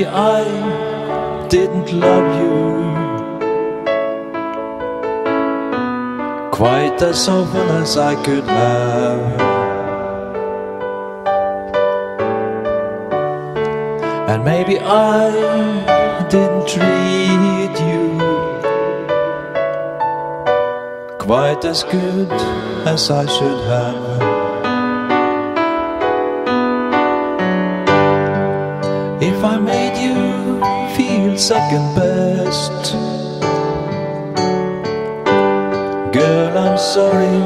maybe I didn't love you quite as often as I could have. And maybe I didn't treat you quite as good as I should have. If I feel second best, girl, I'm sorry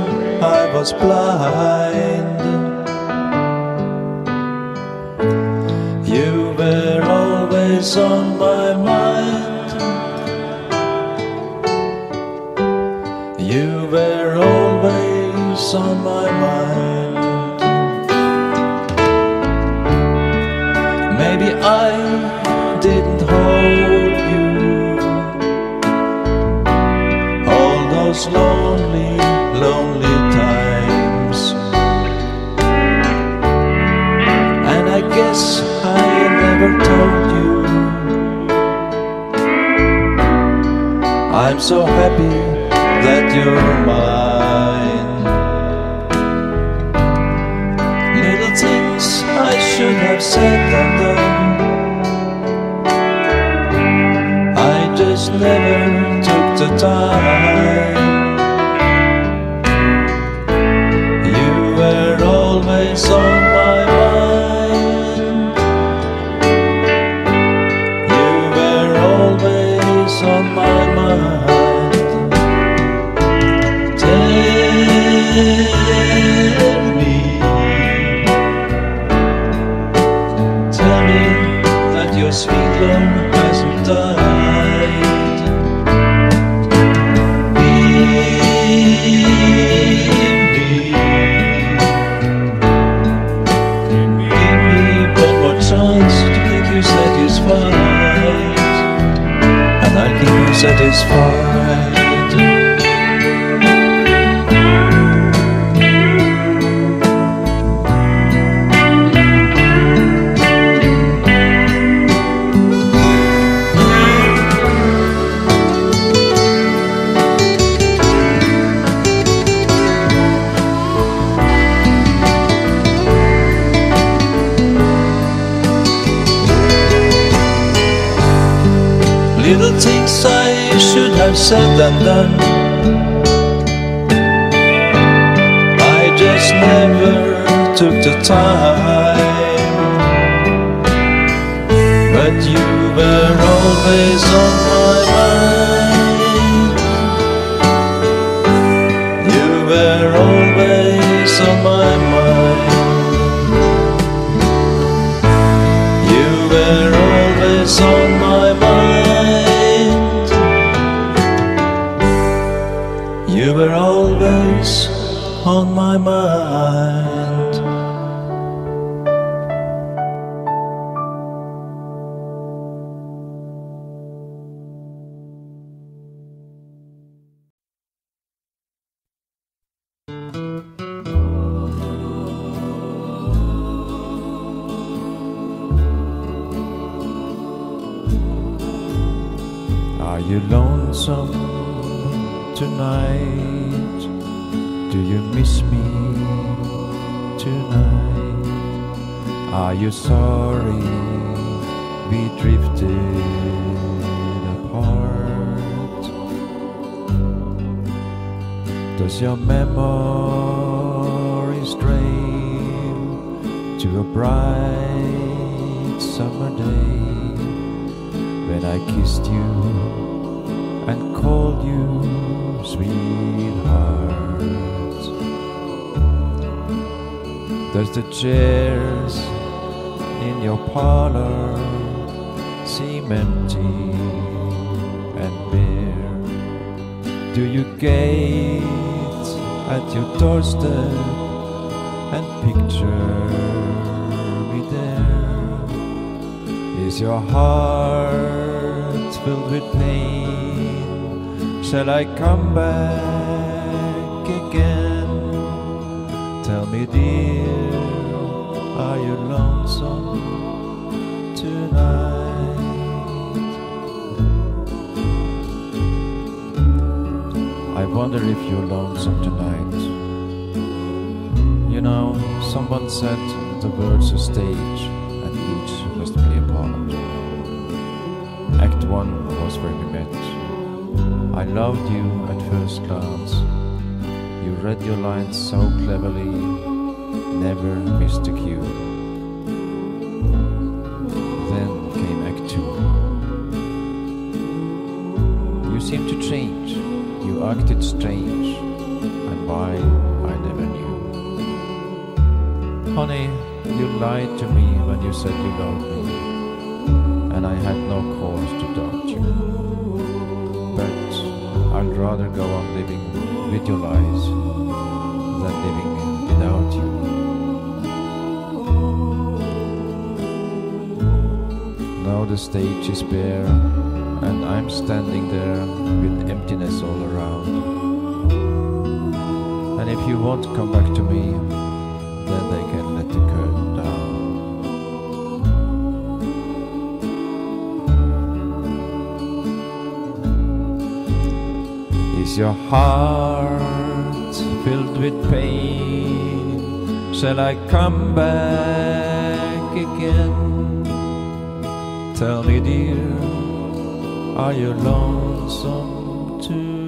I was blind. You were always on my mind. You were always on my mind. Maybe I I'm so happy that you're mine. Little things I should have said Little things I should have said and done. I just never took the time. But you were always on my mind. You lonesome tonight? Do you miss me tonight? Are you sorry we drifted apart? Does your memory stray to a bright summer day when I kissed you and called you sweetheart? Does the chairs in your parlor seem empty and bare? Do you gaze at your doorstep and picture me there? Is your heart filled with pain? Shall I come back again? Tell me, dear, are you lonesome tonight? I wonder if you're lonesome tonight. You know, someone said the world's a stage and each must play a part. Act one was where we met. I loved you at first glance. You read your lines so cleverly, never missed a cue. Then came Act two. You seemed to change, you acted strange, and why I never knew. Honey, you lied to me when you said you loved me, and I had no cause to doubt you. I'd rather go on living with your lies than living without you. Now the stage is bare, and I'm standing there with emptiness all around. And if you won't come back to me, Is your heart filled with pain? Shall I come back again? Tell me, dear, are you lonesome too?